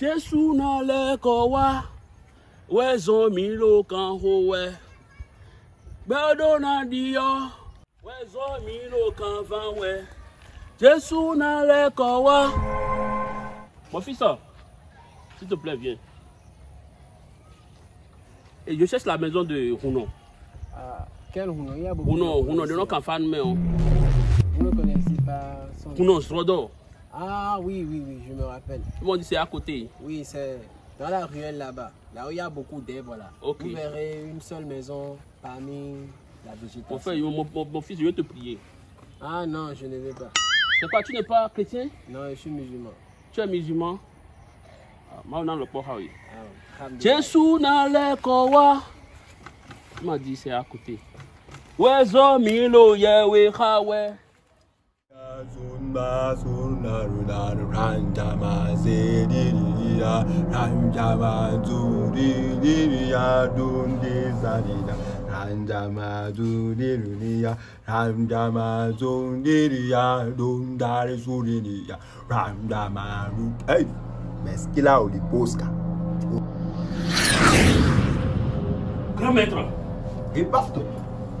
Jésù náà lẹ́kọ̀ọ́ wá, wẹ́zọ̀ mi ló kàn hó wẹ́. Gbẹ́dọ̀ náà di yọ, wẹ́zọ̀ mi ló kàn fà wẹ́. Jésù náà lẹ́kọ̀ọ́ wá. Mon fils, s'il te plaît, viens. Et je cherche la maison de Rounon. Ah, quel Rounon? Il y a beaucoup Rounon, de Rounon, de qu'en fan, mais on. Vous ne connaissez pas son nom Rounon, Srodor. Ah oui, oui, oui, je me rappelle. Tout le monde dit c'est à côté. Oui, c'est dans la ruelle là-bas. Là où il y a beaucoup d'herbes, là. Vous verrez une seule maison parmi la végétation. Mon frère, mon, mon- mon fils, je vais te prier. Ah non, je ne vais pas. C'est quoi, tu n'es pas chrétien? Non, je suis musulman. Tu es musulman? Ah, le ah. Ah. Jésus n'a l'école wa. Tu m'as dit c'est à côté. Wezo milo yewe hawe. 마순나루나루 란자마세리리야 란자마두리리야. 둔디사리라 란자마두리리야. 란자마두리리야. 둔다리수리리야. 란자마루 에이 메스키라 올리포스카 Grand maître.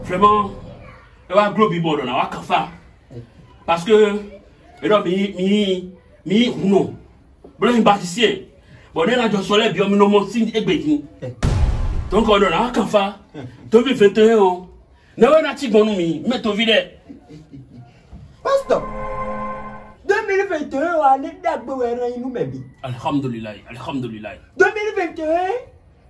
Vraiment, on va gros bibon, on va faire. Parce que et donc, mi, mi, mi. Bon, il bâtissait. Bon, on est là, je soleil, bien, mais non, mon signe est béni. Donc, on est là, kafa. Tu veux 21 ans. N'a de bon mi, mais tu vis Pastor. 2021 année d'agbo era inu mebi. Alhamdulillah, alhamdulillah. 2021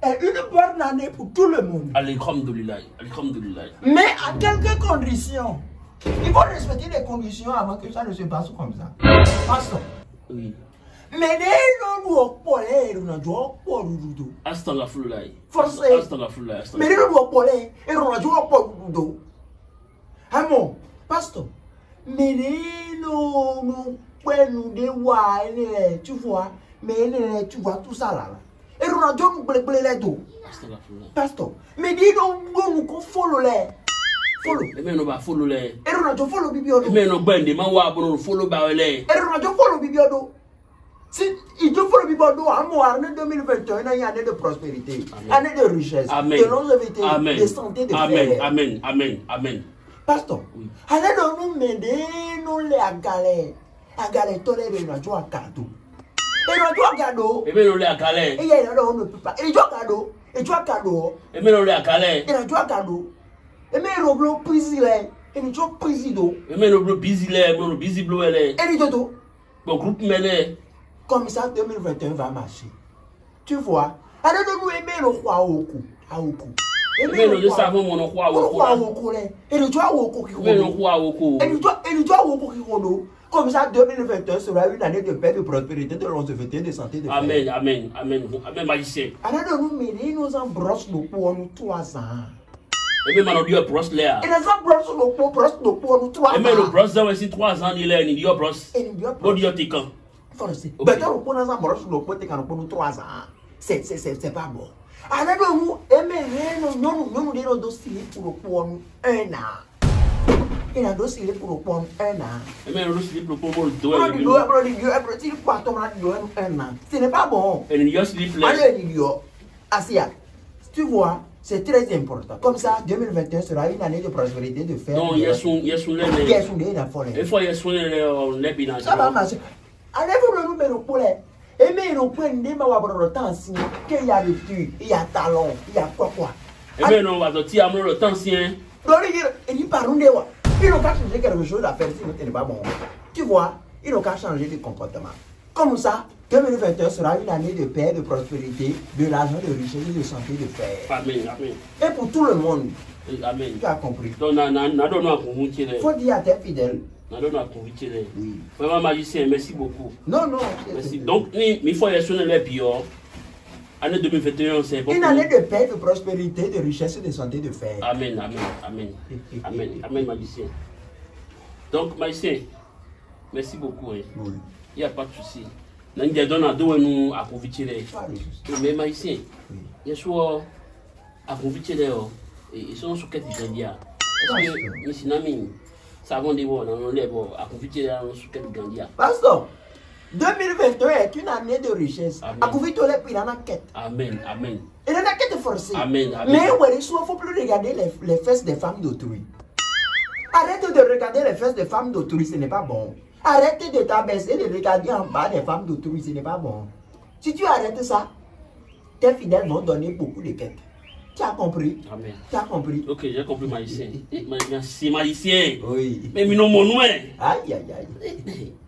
est une bonne année pour tout le monde. Alhamdulillah, alhamdulillah. Mais à quelques conditions. Il faut respecter les conditions avant que ça ne se passe comme ça. Pastor. Oui. Mais dès que nous avons parlé, nous avons parlé. Astaghfirullah. Forcé. Astaghfirullah. Mais dès que nous avons parlé, nous avons parlé. Ah mon, pasteur. Mais dès que nous avons parlé, tu vois, mais tu vois tout ça là. Et nous avons parlé les dos. Astaghfirullah. Pastor. Mais dis donc, nous avons follow les. Follow. Eme no ba follow le. Et nous avons follow bibi odo. Eme no gbende ma wa bono follow ba le. Et nous avons follow bibi odo. Si il te follow bibi odo, amour, année 2021, une année de prospérité, Amen. année de richesse, Amen. de longévité, Amen. de santé, de Amen. fer. Amen. Amen. Amen. Pastor, Oui. année de nous m'aider, nous les agalés, agalés, tous les nous avons un cadeau. Et nous avons un cadeau. Eme no le Et akale. il y a une on ne peut pas. Et tu as un cadeau. Et tu as un cadeau. Eme no le akale. Et tu as un cadeau. Et mais nous avons pris Et nous avons pris d'eau. Eme no bro busy le, mo no busy blow le. Et nous avons Bon groupe me le. comme ça 2021 va marcher. Tu vois, alors nous aimer le roi au cou, à au cou. Eme no de savon mo no kwa le wo roi ko. au cou, là. et le toi au cou qui Eme no roule. kwa wo ko. Et le toi, et le toi au cou qui roule. Comme ça, 2021 sera une année de paix, de prospérité, de longévité, de santé, de fer. Amen. Amen. Amen. Amen magicien. Alors nous mêler, nous en brosse nos pots, nous trois ans. Eme ma no dio bros le a. Et nous en brosse nos pots, brosse nos pots, nous trois ans. Eme no bros za wesi 3 ans ni le ni dio bros. Et nous bien Bo dio tikan. Ben, on prend un brosse nos pots, t'es quand on prend trois ans. C'est, c'est, c'est, c'est pas bon. Alors nous, aimer, nous, nous, nous, nous, nous, dossier pour le poids, un an. Il a dossier pour le poids, un an. Eme no slip lo po bo do Pour e. le idiot, pour le idiot, pour le poids, ton un an. Ce n'est pas bon. Ene dio slip le. Allez, l'idiot. Asia, tu vois, c'est très important. Comme ça, 2021 sera une année de prospérité, de fer. Non, de- yesun yesun le le. Yes, on est dans la forêt. E fo yesun le o le bi na. Ça va marcher. Enlève le numéro pour les. Et mais des mains à le temps si qu'il y a tu, il y a talon, il y a quoi quoi. Eme no wa zo ti amro le temps sien. Donc il dit par de quoi. N'ont qu'à changer quelque chose à faire si ce n'est pas bon. Tu vois, n'ont qu'à changer de comportement. Comme ça, 2021 sera une année de paix, de prospérité, de l'argent, de richesse, de santé, de fer. Amen. Amen. Et pour tout le monde, Amen. tu as compris. Il faut dire à tes fidèles. Oui. Vraiment magicien, merci beaucoup. Non, non. Merci. Donc ni mi fo yesun le bi o. Année 2021 c'est bon. Une année de paix, de prospérité, de richesse, de santé, de fer. Amen, amen, amen. Amen, amen, magicien. Donc, magicien, merci beaucoup. hein. Oui. Il n'y a pas de souci. Nandia dona do nous à convicter les. Pas de souci. Mais magicien, Oui. il y a les. Et ils sont sur quel gandia. Est-ce que ni voix à convicter les sur quel gandia. Pasteur, 2022 est une année de richesse. Amen. Tous les pays dans la quête. Amen. Amen. Et dans la quête forcée. Amen, amen. Mais ouais, il ne faut plus regarder les, les fesses des femmes d'autrui? Arrête de regarder les fesses des femmes d'autrui, ce n'est pas bon. Arrête de t'abaisser de regarder en bas des femmes d'autrui, ce n'est pas bon. Si tu arrêtes ça, tes fidèles vont donner beaucoup de quêtes. Tu as compris? Amen. Tu as compris? Ok, j'ai compris, magicien. Eh, ma- Merci, magicien. Oui. Mais non, mon nom. Aïe, aïe, aïe.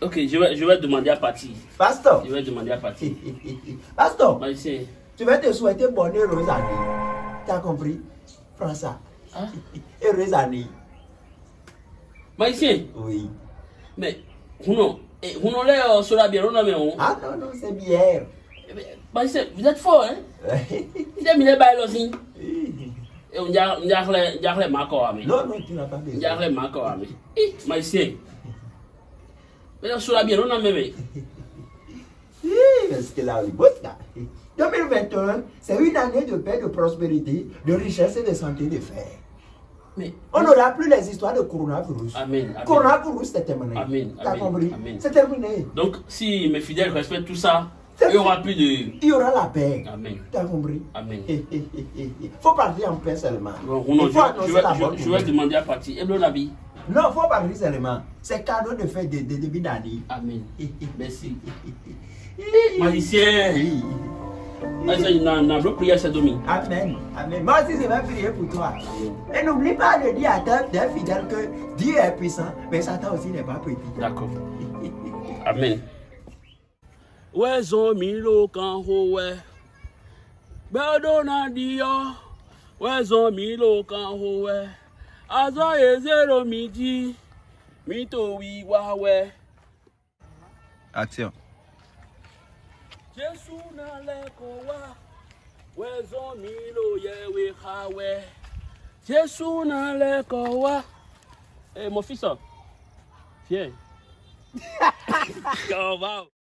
Ok, je vais, je vais demander à partir. Pasteur, Je vais demander à partir. Pasteur, Magicien. tu vas te souhaiter bonne heureuse année. Tu as compris? François. Hein? Heureuse année. Magicien. Oui. Mais, non. Eh, non, là, sur la bière, on a mis on. Ah non, non, c'est bière. Eh Magicien, vous êtes fort, hein? Vous avez mis les bails aussi. Et on a on a on a les marques à non, non, tu n'as pas On a besoin. les marques à Eh. Mais là, sur la bière, on a. Oui, parce que là, il bosse là. 2021, c'est une année de paix, de prospérité, de richesse et de santé de fer. Mais, On n'aura plus les histoires de coronavirus. Amen. amen. Coronavirus, c'est terminé. Amen, T'as compris? C'est terminé. Donc, si mes fidèles respectent tout ça, il n'y aura plus de. Il y aura la paix. Amen. T'as compris? Amen. Il faut partir en paix seulement. Bon, Il non, faut je, vais, la je- bonne je vais nouvelle. demander à partir. Et Nabi. Non, il faut partir seulement. C'est cadeau de fête de, de début d'année. Amen. Merci. Magicien. Oui. Magicien, il n'a n'a plus prié cette demi. Amen. Amen. Moi aussi, je vais prier pour toi. Et n'oublie pas de dire à tes tes fidèles que Dieu est puissant, mais Satan aussi n'est pas petit. D'accord. Amen. Ouais, zomi lo kan ho we. Bedo na dio. Ouais, zomi lo kan ho we. Azo ye zero mi di. Mi to wi wa we. Action. Jesu na le ko wa. Ouais, zomi lo ye we ha we. Jesu na le ko wa. Eh, mon fils, hein. viens. Comment va?